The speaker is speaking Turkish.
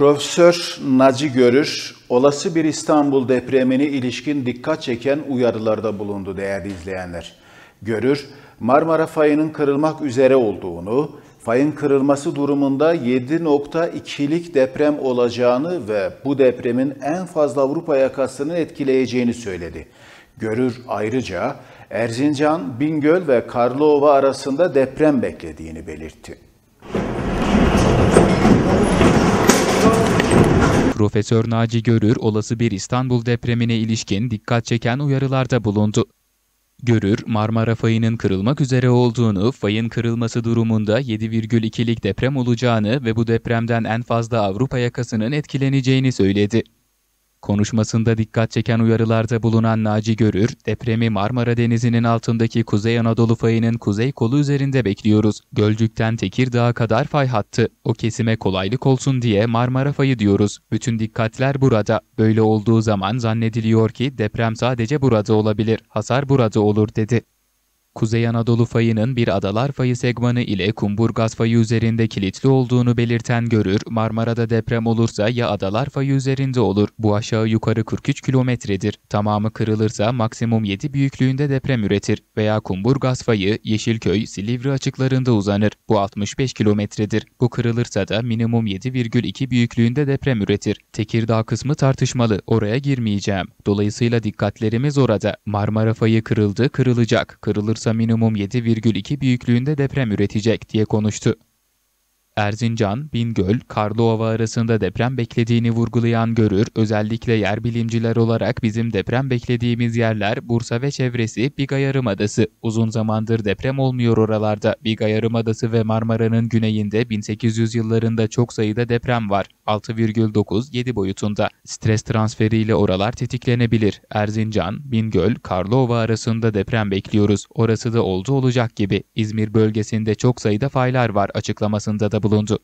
Profesör Naci Görür, olası bir İstanbul depremine ilişkin dikkat çeken uyarılarda bulundu değerli izleyenler. Görür, Marmara fayının kırılmak üzere olduğunu, fayın kırılması durumunda 7.2'lik deprem olacağını ve bu depremin en fazla Avrupa yakasını etkileyeceğini söyledi. Görür ayrıca Erzincan, Bingöl ve Karlova arasında deprem beklediğini belirtti. Profesör Naci Görür olası bir İstanbul depremine ilişkin dikkat çeken uyarılarda bulundu. Görür, Marmara fayının kırılmak üzere olduğunu, fayın kırılması durumunda 7,2'lik deprem olacağını ve bu depremden en fazla Avrupa yakasının etkileneceğini söyledi. Konuşmasında dikkat çeken uyarılarda bulunan Naci Görür, depremi Marmara Denizi'nin altındaki Kuzey Anadolu fayının kuzey kolu üzerinde bekliyoruz. Gölcük'ten Tekirdağ'a kadar fay hattı. O kesime kolaylık olsun diye Marmara fayı diyoruz. Bütün dikkatler burada. Böyle olduğu zaman zannediliyor ki deprem sadece burada olabilir. Hasar burada olur dedi. Kuzey Anadolu fayının bir adalar fayı segmanı ile Kumburgaz fayı üzerinde kilitli olduğunu belirten Görür, Marmara'da deprem olursa ya adalar fayı üzerinde olur. Bu aşağı yukarı 43 kilometredir. Tamamı kırılırsa maksimum 7 büyüklüğünde deprem üretir. Veya Kumburgaz fayı Yeşilköy, Silivri açıklarında uzanır. Bu 65 kilometredir. Bu kırılırsa da minimum 7,2 büyüklüğünde deprem üretir. Tekirdağ kısmı tartışmalı. Oraya girmeyeceğim. Dolayısıyla dikkatlerimiz orada. Marmara fayı kırıldı, kırılacak. Kırılırsa minimum 7,2 büyüklüğünde deprem üretecek diye konuştu. Erzincan, Bingöl, Karlova arasında deprem beklediğini vurgulayan Görür, özellikle yer bilimciler olarak bizim deprem beklediğimiz yerler Bursa ve çevresi Biga Yarımadası. Uzun zamandır deprem olmuyor oralarda. Biga Yarımadası ve Marmara'nın güneyinde 1800 yıllarında çok sayıda deprem var. 6,9-7 boyutunda. Stres transferiyle oralar tetiklenebilir. Erzincan, Bingöl, Karlova arasında deprem bekliyoruz. Orası da oldu olacak gibi. İzmir bölgesinde çok sayıda faylar var açıklamasında da bulundu.